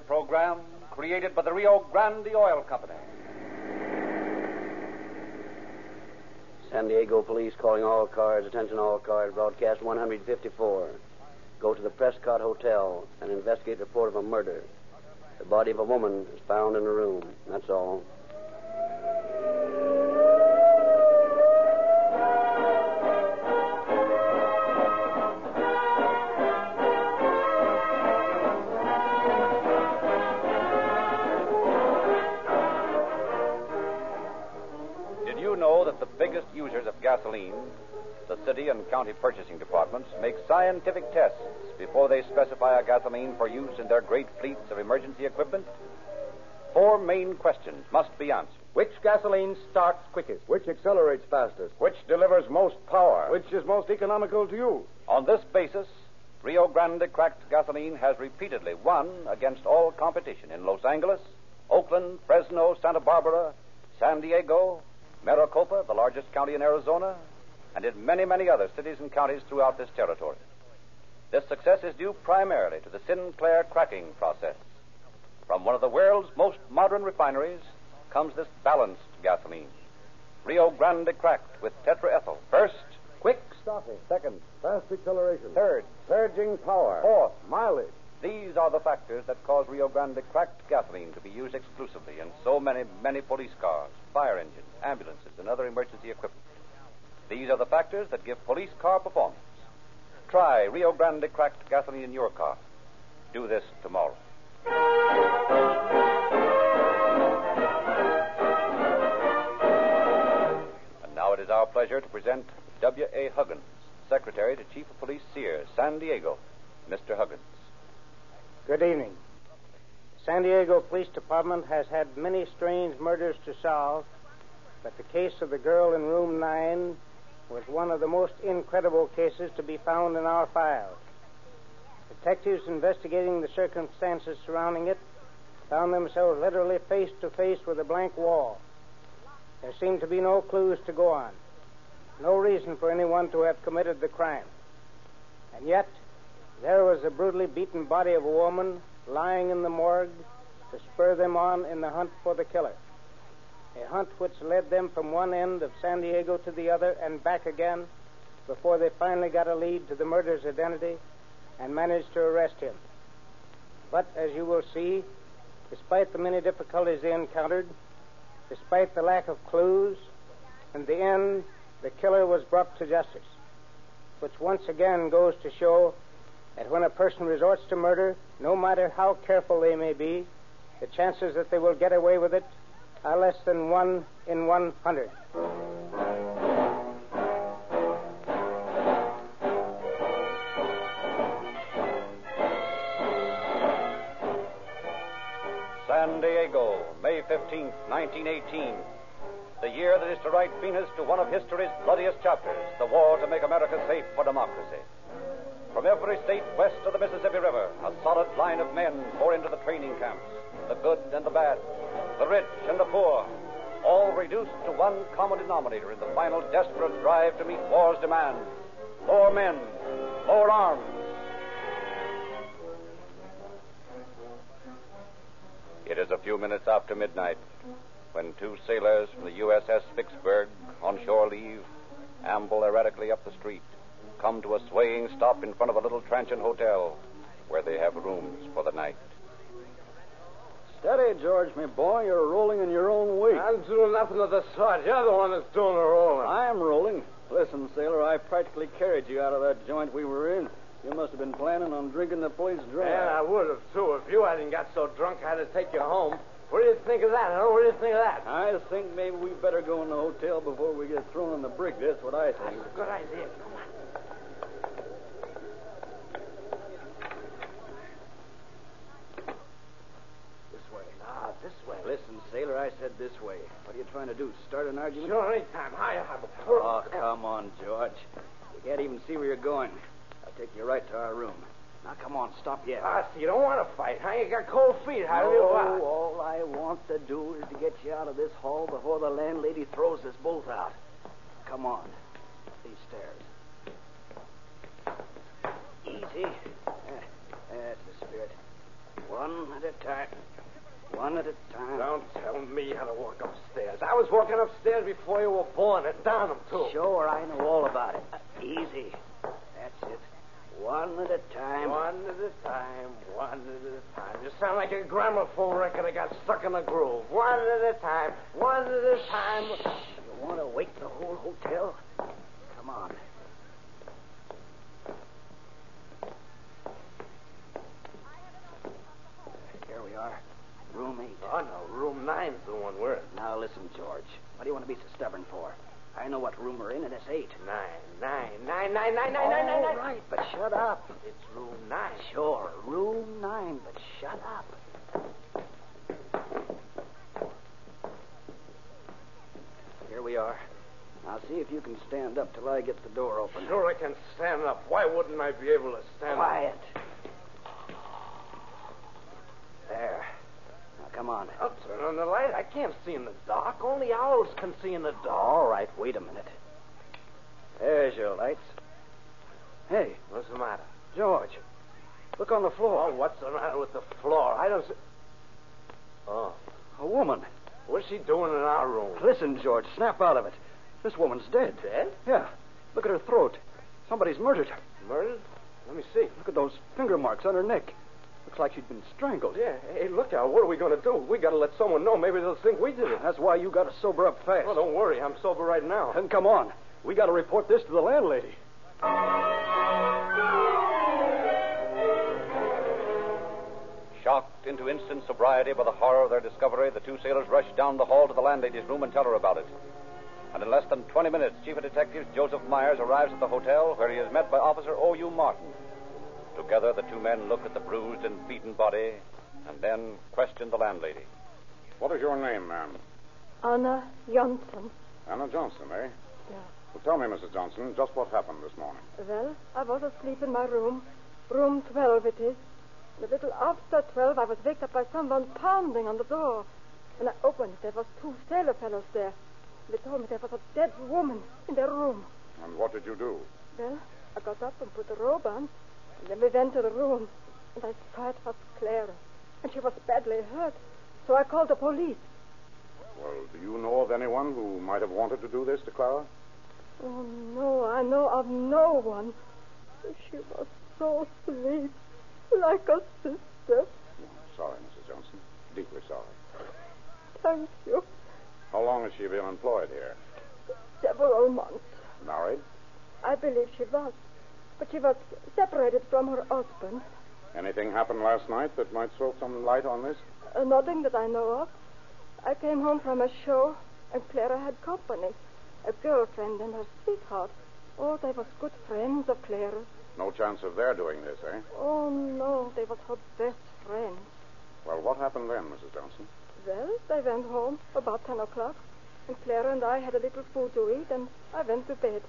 program created by the Rio Grande Oil Company. San Diego police calling all cars. Attention all cars. Broadcast 154. Go to the Prescott Hotel and investigate report of a murder. The body of a woman is found in a room. That's all. County purchasing departments, make scientific tests before they specify a gasoline for use in their great fleets of emergency equipment? Four main questions must be answered. Which gasoline starts quickest? Which accelerates fastest? Which delivers most power? Which is most economical to you? On this basis, Rio Grande cracked gasoline has repeatedly won against all competition in Los Angeles, Oakland, Fresno, Santa Barbara, San Diego, Maricopa, the largest county in Arizona, and in many, many other cities and counties throughout this territory. This success is due primarily to the Sinclair cracking process. From one of the world's most modern refineries comes this balanced gasoline. Rio Grande cracked with tetraethyl. First, quick stopping. Second, fast acceleration. Third, surging power. Fourth, mileage. These are the factors that cause Rio Grande cracked gasoline to be used exclusively in so many, many police cars, fire engines, ambulances, and other emergency equipment. These are the factors that give police car performance. Try Rio Grande cracked gasoline in your car. Do this tomorrow. And now it is our pleasure to present W.A. Huggins, Secretary to Chief of Police Sears, San Diego. Mr. Huggins. Good evening. San Diego Police Department has had many strange murders to solve, but the case of the girl in room 9 was one of the most incredible cases to be found in our files. Detectives investigating the circumstances surrounding it found themselves literally face to face with a blank wall. There seemed to be no clues to go on, no reason for anyone to have committed the crime. And yet, there was the brutally beaten body of a woman lying in the morgue to spur them on in the hunt for the killer. A hunt which led them from one end of San Diego to the other and back again before they finally got a lead to the murderer's identity and managed to arrest him. But as you will see, despite the many difficulties they encountered, despite the lack of clues, in the end, the killer was brought to justice, which once again goes to show that when a person resorts to murder, no matter how careful they may be, the chances that they will get away with it are less than one in one hundred. San Diego, May 15th, 1918. The year that is to write Venus to one of history's bloodiest chapters, the war to make America safe for democracy. From every state west of the Mississippi River, a solid line of men pour into the training camps, the good and the bad, the rich and the poor, all reduced to one common denominator in the final desperate drive to meet war's demands more men, more arms. It is a few minutes after midnight when two sailors from the USS Vicksburg, on shore leave, amble erratically up the street, come to a swaying stop in front of a little transient hotel where they have rooms for the night. Steady, George, my boy. You're rolling in your own wake. I'm doing nothing of the sort. You're the one that's doing the rolling. I'm rolling. Listen, sailor, I practically carried you out of that joint we were in. You must have been planning on drinking the place dry. And I would have, too. If you hadn't got so drunk, I'd have taken you home. What do you think of that, huh? What do you think of that? I think maybe we better go in the hotel before we get thrown in the brig. That's what I think. That's a good idea. Come on. This way. Ah, this way. Listen, sailor, I said this way. What are you trying to do? Start an argument? Sure, anytime. Hiya, Hubble. Oh, come on, George. You can't even see where you're going. I'll take you right to our room. Now, come on, stop yet. Ah, so you don't want to fight, huh? You got cold feet. How do you No, want? all I want to do is to get you out of this hall before the landlady throws us both out. Come on. These stairs. Easy. Eh, That's the spirit. One at a time. One at a time. Don't tell me how to walk upstairs. I was walking upstairs before you were born, and down them, too. Sure, I know all about it. Easy. That's it. One at a time. One at a time, one at a time. You sound like a gramophone record that got stuck in a groove. One at a time, one at a time. You want to wake the whole hotel? Come on. Here we are. Room eight. Oh, no, room nine's the one we're in. Now listen, George. What do you want to be so stubborn for? I know what room we're in, and it's eight. Nine, nine, nine, nine, nine, nine, nine, nine, All nine. right, but shut up. It's room nine. Sure, room nine, but shut up. Here we are. Now see if you can stand up till I get the door open. Sure, I can stand up. Why wouldn't I be able to stand Quiet. There. Come on. I'll turn on the light. I can't see in the dark. Only owls can see in the dark. All right, wait a minute. There's your lights. Hey, What's the matter? George, look on the floor. Oh, what's the matter with the floor? I don't see. Oh, A woman. what's she doing in our room? Listen, George, snap out of it. This woman's dead. Dead? Yeah. Look at her throat. Somebody's murdered her. Murdered? Let me see. Look at those finger marks on her neck. Looks like she'd been strangled. Yeah. Hey, look out. What are we going to do? We got to let someone know. Maybe they'll think we did it. That's why you got to sober up fast. Well, don't worry. I'm sober right now. Then come on. We got to report this to the landlady. Shocked into instant sobriety by the horror of their discovery, the two sailors rushed down the hall to the landlady's room and tell her about it. And in less than 20 minutes, Chief of Detectives Joseph Myers arrives at the hotel where he is met by Officer O.U. Martin. Together, the two men look at the bruised and beaten body and then question the landlady. What is your name, ma'am? Anna Johnson. Anna Johnson, eh? Yeah. Well, tell me, Mrs. Johnson, just what happened this morning. Well, I was asleep in my room. Room 12 it is. And A little after 12, I was waked up by someone pounding on the door. When I opened it, there was two sailor fellows there. They told me there was a dead woman in their room. And what did you do? Well, I got up and put the robe on. And then we went to the room. And I saw it was Clara. And she was badly hurt. So I called the police. Well, do you know of anyone who might have wanted to do this to Clara? Oh, no, I know of no one. She was so sweet, like a sister. Oh, sorry, Mrs. Johnson. Deeply sorry. Thank you. How long has she been employed here? Several months. Married? I believe she was. But she was separated from her husband. Anything happened last night that might throw some light on this? Uh, nothing that I know of. I came home from a show, and Clara had company. A girlfriend and her sweetheart. Oh, they was good friends of Clara's. No chance of their doing this, eh? Oh, no, they was her best friends. Well, what happened then, Mrs. Johnson? Well, they went home about 10 o'clock, and Clara and I had a little food to eat, and I went to bed.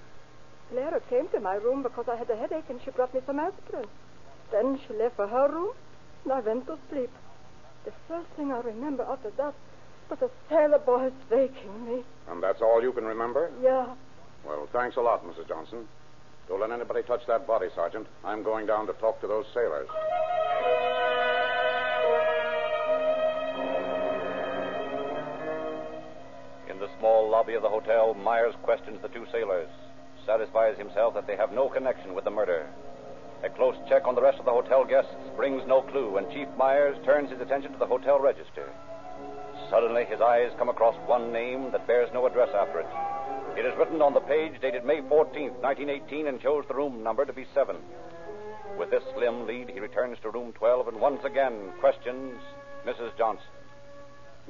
Clara came to my room because I had a headache, and she brought me some aspirin. Then she left for her room, and I went to sleep. The first thing I remember after that was the sailor boys waking me. And that's all you can remember? Yeah. Well, thanks a lot, Mrs. Johnson. Don't let anybody touch that body, Sergeant. I'm going down to talk to those sailors. In the small lobby of the hotel, Myers questions the two sailors, satisfies himself that they have no connection with the murder. A close check on the rest of the hotel guests brings no clue, and Chief Myers turns his attention to the hotel register. Suddenly, his eyes come across one name that bears no address after it. It is written on the page dated May 14th, 1918, and shows the room number to be 7. With this slim lead, he returns to room 12 and once again questions Mrs. Johnson.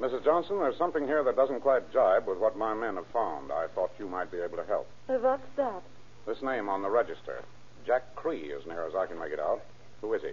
Mrs. Johnson, there's something here that doesn't quite jibe with what my men have found. I thought you might be able to help. Uh, What's that? This name on the register Jack Cree, as near as I can make it out. Who is he?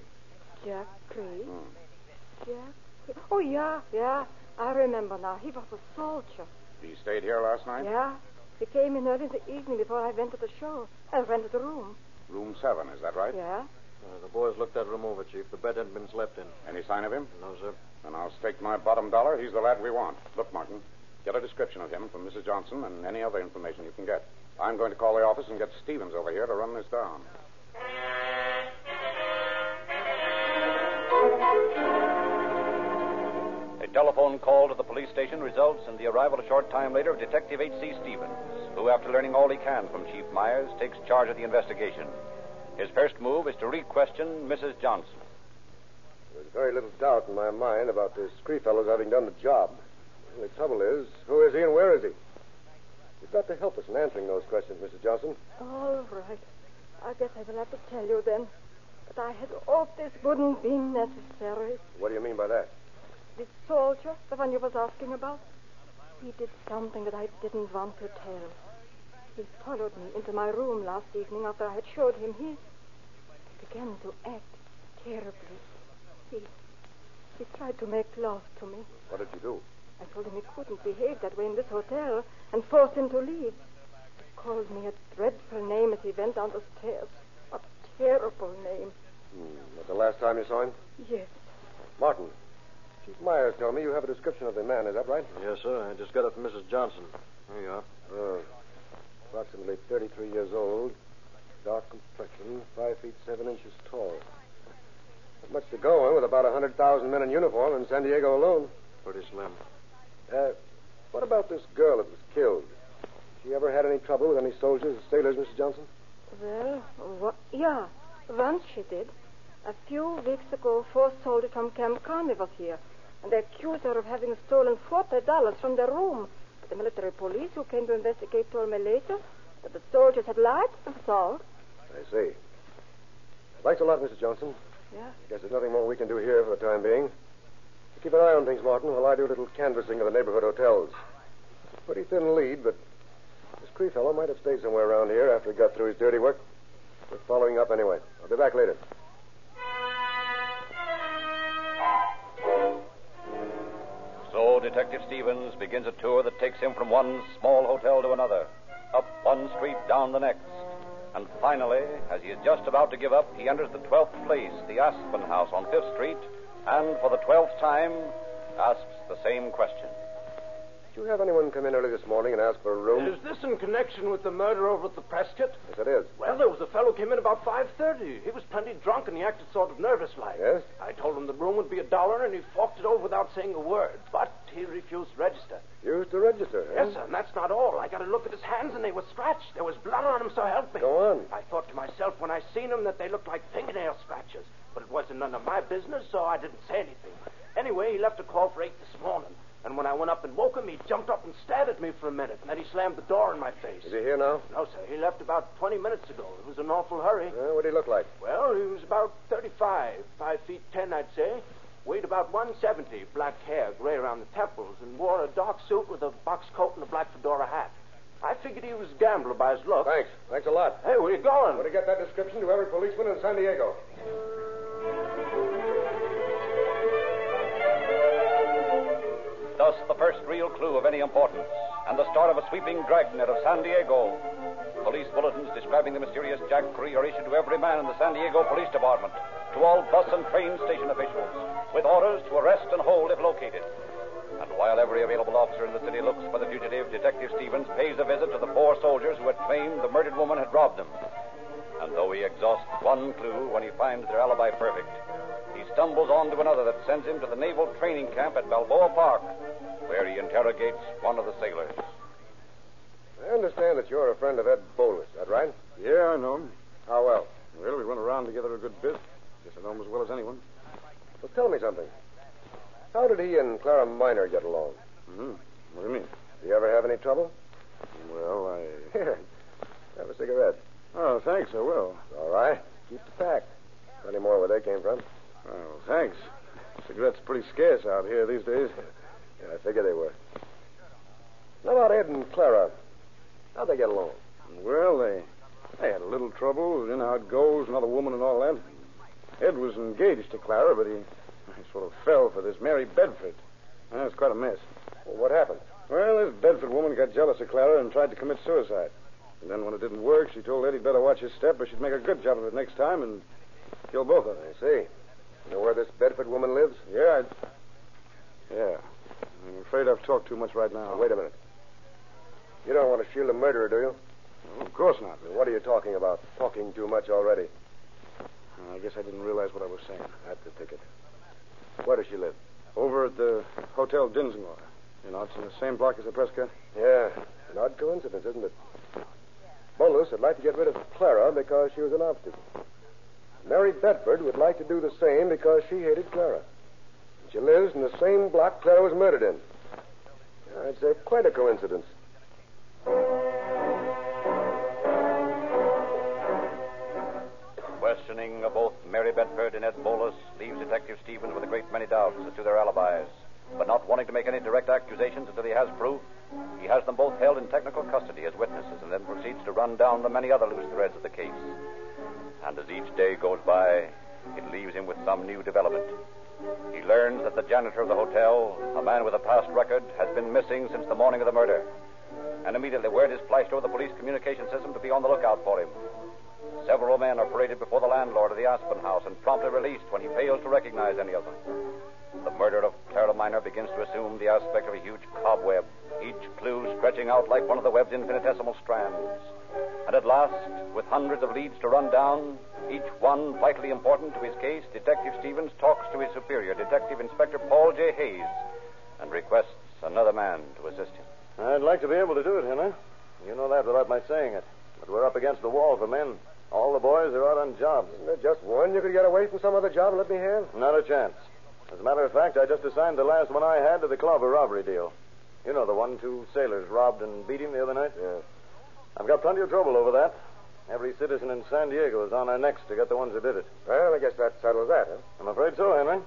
Jack Cree? Hmm. Jack Cree? Oh, yeah, yeah. I remember now. He was a soldier. He stayed here last night? Yeah. He came in early in the evening before I went to the show. I rented the room. Room seven, is that right? Yeah? Uh, the boys looked that room over, Chief. The bed hadn't been slept in. Any sign of him? No, sir. Then I'll stake my bottom dollar. He's the lad we want. Look, Martin, get a description of him from Mrs. Johnson and any other information you can get. I'm going to call the office and get Stevens over here to run this down. A telephone call to the police station results in the arrival a short time later of Detective H.C. Stevens, who, after learning all he can from Chief Myers, takes charge of the investigation. His first move is to re question Mrs. Johnson. There's very little doubt in my mind about this Screefellow's having done the job. The only trouble is, who is he and where is he? You've got to help us in answering those questions, Mrs. Johnson. All right. I guess I will have to tell you then. But I had hoped this wouldn't be necessary. What do you mean by that? This soldier, the one you was asking about, he did something that I didn't want to tell. He followed me into my room last evening after I had showed him his. he began to act terribly. He he tried to make love to me. What did you do? I told him he couldn't behave that way in this hotel and forced him to leave. He called me a dreadful name as he went down the stairs. A terrible name. Hmm. Was the last time you saw him? Yes. Martin. Chief Myers told me you have a description of the man. Is that right? Yes, sir. I just got it from Mrs. Johnson. There you are. Oh. Approximately 33 years old, dark complexion, 5 feet 7 inches tall. Not much to go on with about a 100,000 men in uniform in San Diego alone. Pretty slim. Uh, what about this girl that was killed? She ever had any trouble with any soldiers or sailors, Mrs. Johnson? Well, wha- yeah, once she did. A few weeks ago, four soldiers from Camp Kearney was here, and they accused her of having stolen forty dollars from their room. The military police who came to investigate told me later that the soldiers had lied. That's all. I see. Thanks a lot, Mrs. Johnson. Yeah. I guess there's nothing more we can do here for the time being. Keep an eye on things, Martin, while I do a little canvassing of the neighborhood hotels. Pretty thin lead, but this Cree fellow might have stayed somewhere around here after he got through his dirty work. We're following up anyway. I'll be back later. Detective Stevens begins a tour that takes him from one small hotel to another, up one street, down the next. And finally, as he is just about to give up, he enters the 12th place, the Aspen House on 5th Street, and for the 12th time asks the same question. Did you have anyone come in early this morning and ask for a room? Is this in connection with the murder over at the Prescott? Yes, it is. Well, there was a fellow came in about 5.30. He was plenty drunk and he acted sort of nervous like. Yes? I told him the room would be a dollar and he forked it over without saying a word. But he refused to register. Refused to register, huh? Yes, sir, and that's not all. I got a look at his hands and they were scratched. There was blood on them, so help me. Go on. I thought to myself when I seen them that they looked like fingernail scratches. But it wasn't none of my business, so I didn't say anything. Anyway, he left a call for eight this morning. And when I went up and woke him, he jumped up and stared at me for a minute. And then he slammed the door in my face. Is he here now? No, sir. He left about 20 minutes ago. It was an awful hurry. Uh, what did he look like? Well, he was about 35, 5 feet 10, I'd say. Weighed about 170, black hair, gray around the temples, and wore a dark suit with a box coat and a black fedora hat. I figured he was a gambler by his look. Thanks. Thanks a lot. Hey, where you going? I'm going to get that description to every policeman in San Diego. Thus, the first real clue of any importance, and the start of a sweeping dragnet of San Diego. Police bulletins describing the mysterious Jack Cree are issued to every man in the San Diego Police Department, to all bus and train station officials, with orders to arrest and hold if located. And while every available officer in the city looks for the fugitive, Detective Stevens pays a visit to the four soldiers who had claimed the murdered woman had robbed them. And though he exhausts one clue when he finds their alibi perfect, stumbles onto another that sends him to the naval training camp at Balboa Park, where he interrogates one of the sailors. I understand that you're a friend of Ed Bolus. Is that right? Yeah, I know him. How well? Well, we went around together a good bit. Guess I know him as well as anyone. Well, tell me something. How did he and Clara Miner get along? Mm-hmm. What do you mean? Did you ever have any trouble? Well, I. Here. Have a cigarette. Oh, thanks, I will. All right. Keep the pack. Plenty more where they came from. Oh, thanks. Cigarettes are pretty scarce out here these days. Yeah, I figure they were. How about Ed and Clara? How'd they get along? Well, they they had a little trouble. You know how it goes, another woman and all that. Ed was engaged to Clara, but he, he sort of fell for this Mary Bedford. Well, it's quite a mess. Well, what happened? Well, this Bedford woman got jealous of Clara and tried to commit suicide. And then when it didn't work, she told Ed he'd better watch his step or she'd make a good job of it next time and kill both of them. I see. You know where this Bedford woman lives? Yeah, I... Yeah. I'm afraid I've talked too much right now. Wait a minute. You don't want to shield a murderer, do you? Well, of course not. What are you talking about? Talking too much already. I guess I didn't realize what I was saying. That's the ticket. Where does she live? Over at the Hotel Dinsmore. You know, it's in the same block as the Prescott. Yeah, an odd coincidence, isn't it? Bolus would like to get rid of Clara because she was an obstacle. Mary Bedford would like to do the same because she hated Clara. She lives in the same block Clara was murdered in. I'd say quite a coincidence. Questioning of both Mary Bedford and Ed Bolus leaves Detective Stevens with a great many doubts as to their alibis. But not wanting to make any direct accusations until he has proof, he has them both held in technical custody as witnesses and then proceeds to run down the many other loose threads of the case. And as each day goes by, it leaves him with some new development. He learns that the janitor of the hotel, a man with a past record, has been missing since the morning of the murder. And immediately word is flashed over the police communication system to be on the lookout for him. Several men are paraded before the landlord of the Aspen House and promptly released when he fails to recognize any of them. The murder of Clara Miner begins to assume the aspect of a huge cobweb, each clue stretching out like one of the web's infinitesimal strands. And at last, with hundreds of leads to run down, each one vitally important to his case, Detective Stevens talks to his superior, Detective Inspector Paul J. Hayes, and requests another man to assist him. I'd like to be able to do it, Henry. You know that without my saying it. But we're up against the wall for men. All the boys are out on jobs. Isn't there just one you could get away from some other job and let me have? Not a chance. As a matter of fact, I just assigned the last one I had to the Clover robbery deal. You know the one two sailors robbed and beat him the other night? Yeah. I've got plenty of trouble over that. Every citizen in San Diego is on our necks to get the ones who did it. Well, I guess that settles that, huh? I'm afraid so, Henry.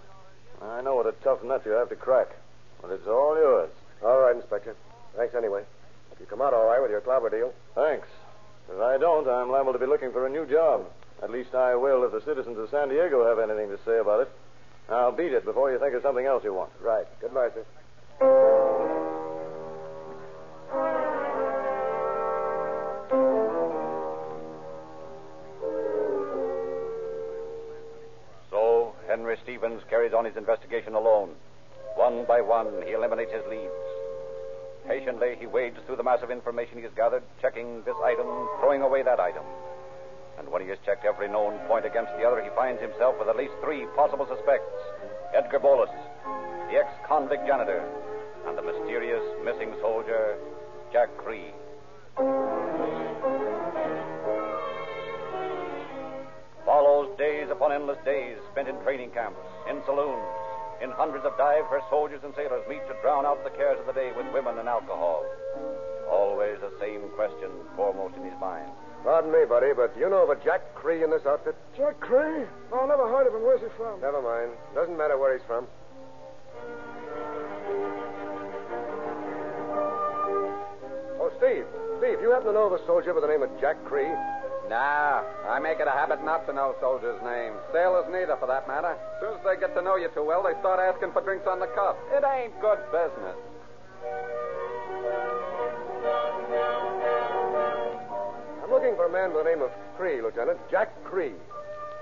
I know what a tough nut you have to crack. But it's all yours. All right, Inspector. Thanks anyway. If you come out all right with your Clover deal. Thanks. If I don't, I'm liable to be looking for a new job. At least I will if the citizens of San Diego have anything to say about it. I'll beat it before you think of something else you want. Right. Goodbye, sir. Stevens carries on his investigation alone. One by one, he eliminates his leads. Patiently, he wades through the mass of information he has gathered, checking this item, throwing away that item. And when he has checked every known point against the other, he finds himself with at least three possible suspects Edgar Bolus, the ex convict janitor, and the mysterious missing soldier, Jack Cree. Days upon endless days spent in training camps, in saloons, in hundreds of dives where soldiers and sailors meet to drown out the cares of the day with women and alcohol. Always the same question foremost in his mind. Pardon me, buddy, but do you know of a Jack Cree in this outfit? Jack Cree? No, never heard of him. Where's he from? Never mind. Doesn't matter where he's from. Oh, Steve. Steve, you happen to know of a soldier by the name of Jack Cree? Nah, I make it a habit not to know soldiers' names. Sailors neither, for that matter. As soon as they get to know you too well, they start asking for drinks on the cuff. It ain't good business. I'm looking for a man by the name of Cree, Lieutenant. Jack Cree.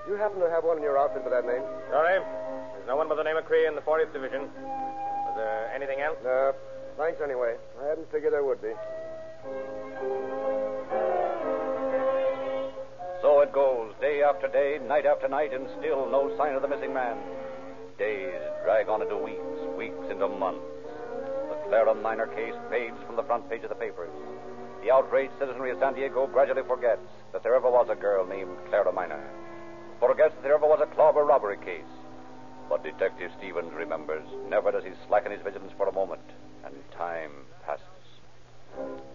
Do you happen to have one in your outfit with that name? Sorry. There's no one by the name of Cree in the 40th Division. Was there anything else? No. Thanks anyway. I hadn't figured there would be. So it goes, day after day, night after night, and still no sign of the missing man. Days drag on into weeks, weeks into months. The Clara Minor case fades from the front page of the papers. The outraged citizenry of San Diego gradually forgets that there ever was a girl named Clara Minor. Forgets that there ever was a Clobber robbery case. But Detective Stevens remembers. Never does he slacken his vigilance for a moment, and time passes.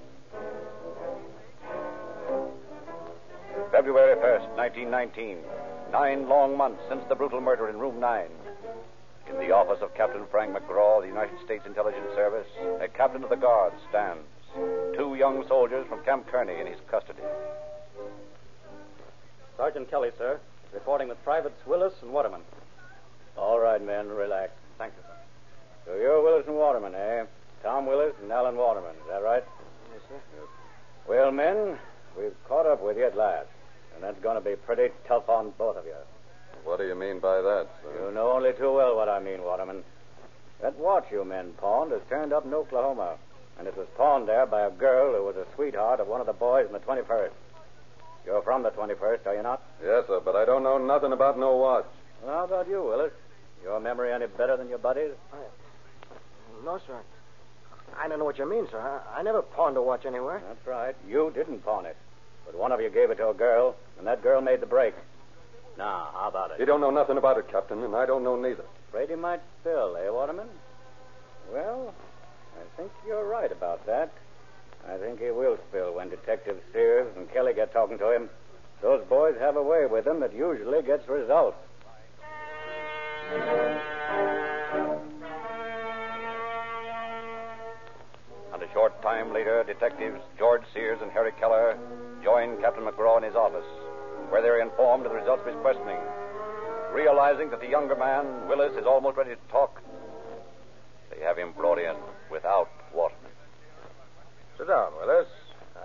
February 1st, 1919. Nine long months since the brutal murder in room 9. In the office of Captain Frank McGraw of the United States Intelligence Service, a captain of the guard stands. Two young soldiers from Camp Kearney in his custody. Sergeant Kelly, sir. Reporting with Privates Willis and Waterman. All right, men, relax. Thank you, sir. So you're Willis and Waterman, eh? Tom Willis and Alan Waterman, is that right? Yes, sir. Well, men, we've caught up with you at last. And that's going to be pretty tough on both of you. What do you mean by that, sir? You know only too well what I mean, Waterman. That watch you men pawned has turned up in Oklahoma. And it was pawned there by a girl who was a sweetheart of one of the boys in the 21st. You're from the 21st, are you not? Yes, sir, but I don't know nothing about no watch. Well, how about you, Willis? Your memory any better than your buddy's? No, sir. I don't know what you mean, sir. I, I never pawned a watch anywhere. That's right. You didn't pawn it. But one of you gave it to a girl, and that girl made the break. Now, how about it? You don't know nothing about it, Captain, and I don't know neither. Afraid he might spill, eh, Waterman? Well, I think you're right about that. I think he will spill when Detective Sears and Kelly get talking to him. Those boys have a way with them that usually gets results. And a short time later, detectives George Sears and Harry Keller join Captain McGraw in his office, where they're informed of the results of his questioning. Realizing that the younger man, Willis, is almost ready to talk, they have him brought in without Waterman. Sit down, Willis.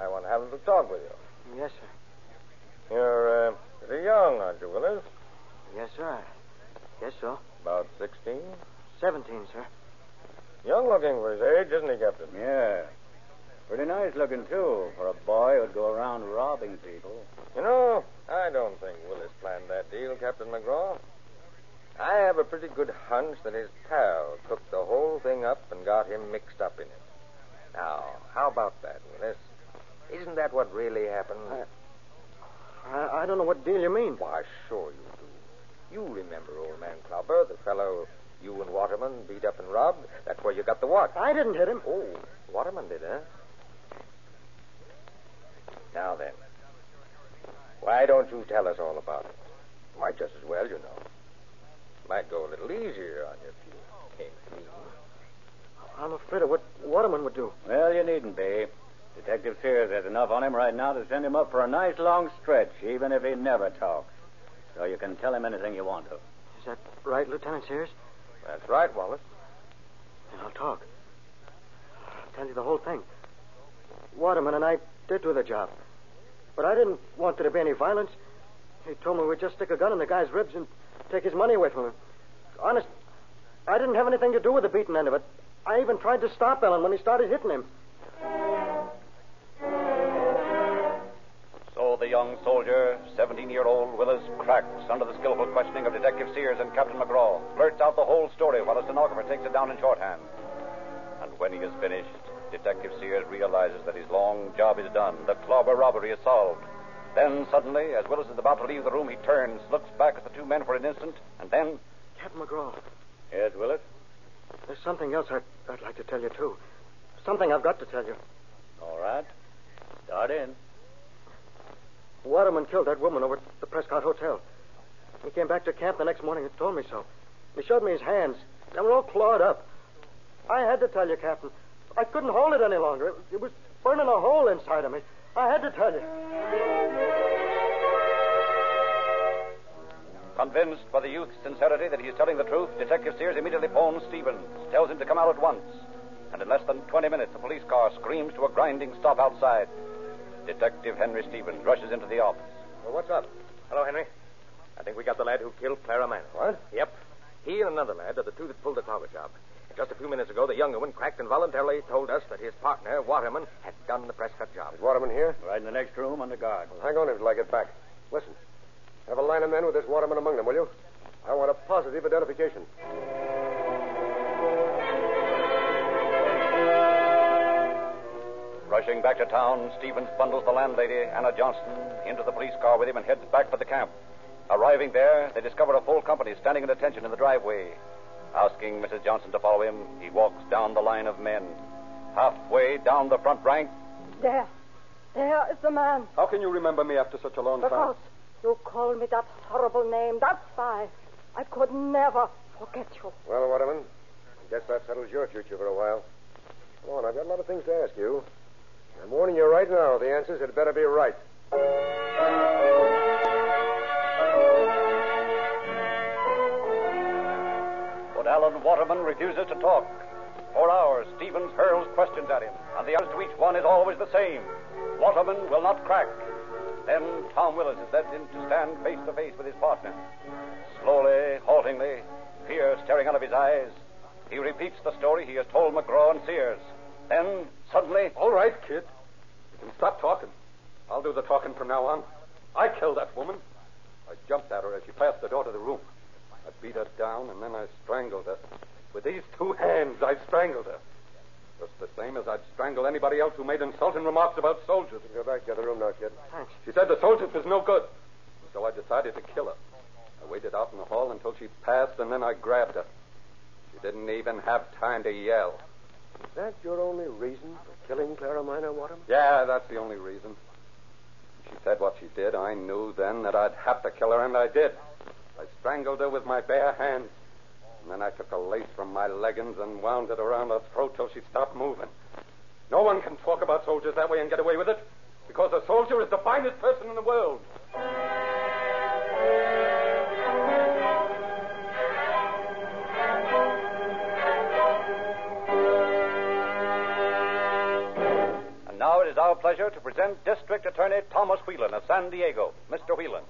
I want to have a little talk with you. Yes, sir. You're uh, pretty young, aren't you, Willis? Yes, sir. I guess so. About 16? 17, sir. Young looking for his age, isn't he, Captain? Yeah. Pretty nice looking, too, for a boy who'd go around robbing people. You know, I don't think Willis planned that deal, Captain McGraw. I have a pretty good hunch that his pal cooked the whole thing up and got him mixed up in it. Now, how about that, Willis? Isn't that what really happened? I, I don't know what deal you mean. Why, sure you do. You remember old man Clobber, the fellow you and Waterman beat up and robbed? That's where you got the watch. I didn't hit him. Oh, Waterman did, huh? Now then, why don't you tell us all about it? Might just as well, you know. Might go a little easier on you if you came clean. I'm afraid of what Waterman would do. Well, you needn't be. Detective Sears has enough on him right now to send him up for a nice long stretch, even if he never talks. So you can tell him anything you want to. Is that right, Lieutenant Sears? That's right, Wallace. Then I'll talk. I'll tell you the whole thing. Waterman and I did do the job. But I didn't want there to be any violence. He told me we'd just stick a gun in the guy's ribs and take his money away from him. Honest, I didn't have anything to do with the beating end of it. I even tried to stop Ellen when he started hitting him. So the young soldier, 17 year old Willis, cracks under the skillful questioning of Detective Sears and Captain McGraw, blurts out the whole story while a stenographer takes it down in shorthand. And when he is finished, Detective Sears realizes that his long job is done. The Clobber robbery is solved. Then, suddenly, as Willis is about to leave the room, he turns, looks back at the two men for an instant, and then. Captain McGraw, Yes, Willis? there's something else I'd, I'd like to tell you, too. Something I've got to tell you. All right. Start in. Waterman killed that woman over at the Prescott Hotel. He came back to camp the next morning and told me so. He showed me his hands. They were all clawed up. I had to tell you, Captain. I couldn't hold it any longer. It, it was burning a hole inside of me. I had to tell you. Convinced by the youth's sincerity that he is telling the truth, Detective Sears immediately phones Stevens, tells him to come out at once. And in less than 20 minutes, the police car screams to a grinding stop outside. Detective Henry Stevens rushes into the office. Well, what's up? Hello, Henry. I think we got the lad who killed Clara Mann. What? Yep. He and another lad are the two that pulled the Tonga job. Just a few minutes ago, the younger one cracked and voluntarily told us that his partner, Waterman, had done the Prescott job. Is Waterman here? Right in the next room under guard. Well, hang on until I get back. Listen. Have a line of men with this Waterman among them, will you? I want a positive identification. Rushing back to town, Stevens bundles the landlady, Anna Johnson, into the police car with him and heads back for the camp. Arriving there, they discover a full company standing at attention in the driveway. Asking Mrs. Johnson to follow him, he walks down the line of men. Halfway down the front rank, There. There is the man. How can you remember me after such a long time? Because you called me that horrible name. That's why. I could never forget you. Well, Waterman, I guess that settles your future for a while. Come on, I've got a lot of things to ask you. I'm warning you right now, the answers had better be right. But Alan Waterman refuses to talk. For hours, Stevens hurls questions at him, and the answer to each one is always the same. Waterman will not crack. Then Tom Willis is led in to stand face to face with his partner. Slowly, haltingly, fear staring out of his eyes, he repeats the story he has told McGraw and Sears. Then, suddenly. All right, kid. You can stop talking. I'll do the talking from now on. I killed that woman. I jumped at her as she passed the door to the room. I beat her down, and then I strangled her. With these two hands, I strangled her. Just the same as I'd strangle anybody else who made insulting remarks about soldiers. Go back to the other room now, kid. Thanks. She said the soldiers was no good. So I decided to kill her. I waited out in the hall until she passed, and then I grabbed her. She didn't even have time to yell. Is that your only reason for killing Clara Minor, Waterman? Yeah, that's the only reason. She said what she did. I knew then that I'd have to kill her, and I did. I strangled her with my bare hands. And then I took a lace from my leggings and wound it around her throat till she stopped moving. No one can talk about soldiers that way and get away with it, because a soldier is the finest person in the world. And now it is our pleasure to present District Attorney Thomas Whelan of San Diego. Mr. Whelan.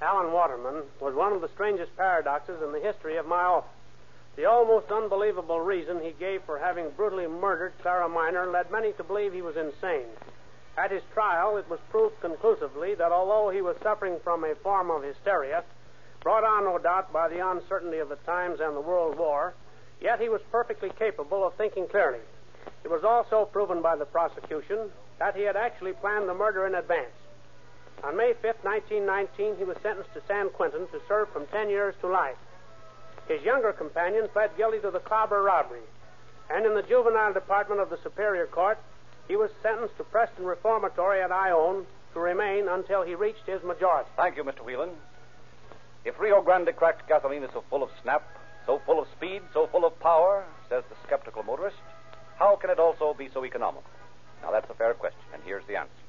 Alan Waterman was one of the strangest paradoxes in the history of my office. The almost unbelievable reason he gave for having brutally murdered Clara Minor led many to believe he was insane. At his trial, it was proved conclusively that although he was suffering from a form of hysteria, brought on, no doubt, by the uncertainty of the times and the World War, yet he was perfectly capable of thinking clearly. It was also proven by the prosecution that he had actually planned the murder in advance. On May 5, 1919, he was sentenced to San Quentin to serve from 10 years to life. His younger companion pled guilty to the Clobber robbery, and in the juvenile department of the Superior Court, he was sentenced to Preston Reformatory at Ione to remain until he reached his majority. Thank you, Mr. Whelan. If Rio Grande cracked gasoline is so full of snap, so full of speed, so full of power, says the skeptical motorist, how can it also be so economical? Now, that's a fair question, and here's the answer.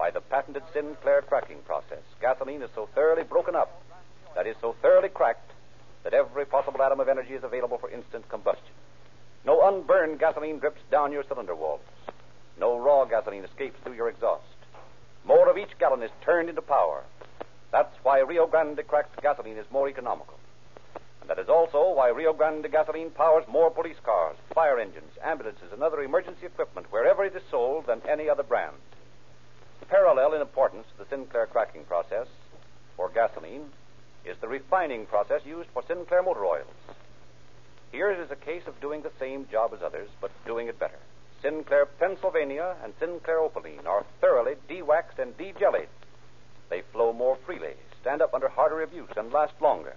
By the patented Sinclair cracking process, gasoline is so thoroughly broken up, that is, so thoroughly cracked, that every possible atom of energy is available for instant combustion. No unburned gasoline drips down your cylinder walls. No raw gasoline escapes through your exhaust. More of each gallon is turned into power. That's why Rio Grande cracked gasoline is more economical. And that is also why Rio Grande gasoline powers more police cars, fire engines, ambulances, and other emergency equipment wherever it is sold than any other brand. Parallel in importance to the Sinclair cracking process for gasoline is the refining process used for Sinclair motor oils. Here it is a case of doing the same job as others, but doing it better. Sinclair Pennsylvania and Sinclair Opaline are thoroughly de-waxed and de-jellied. They flow more freely, stand up under harder abuse, and last longer.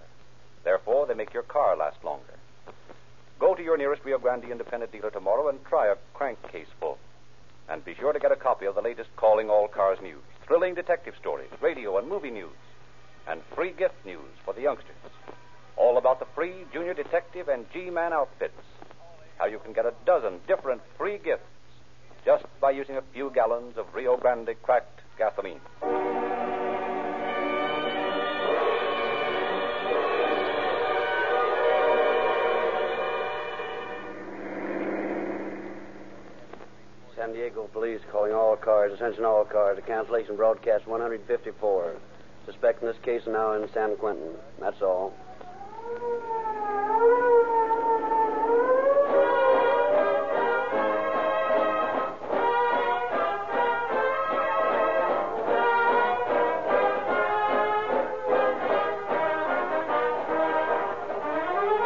Therefore, they make your car last longer. Go to your nearest Rio Grande independent dealer tomorrow and try a crankcase full. And be sure to get a copy of the latest Calling All Cars news, thrilling detective stories, radio and movie news, and free gift news for the youngsters. All about the free Junior Detective and G-Man outfits. How you can get a dozen different free gifts just by using a few gallons of Rio Grande cracked gasoline. Diego police calling all cars, attention all cars, to cancellation broadcast 154. Suspect in this case now in San Quentin. That's all.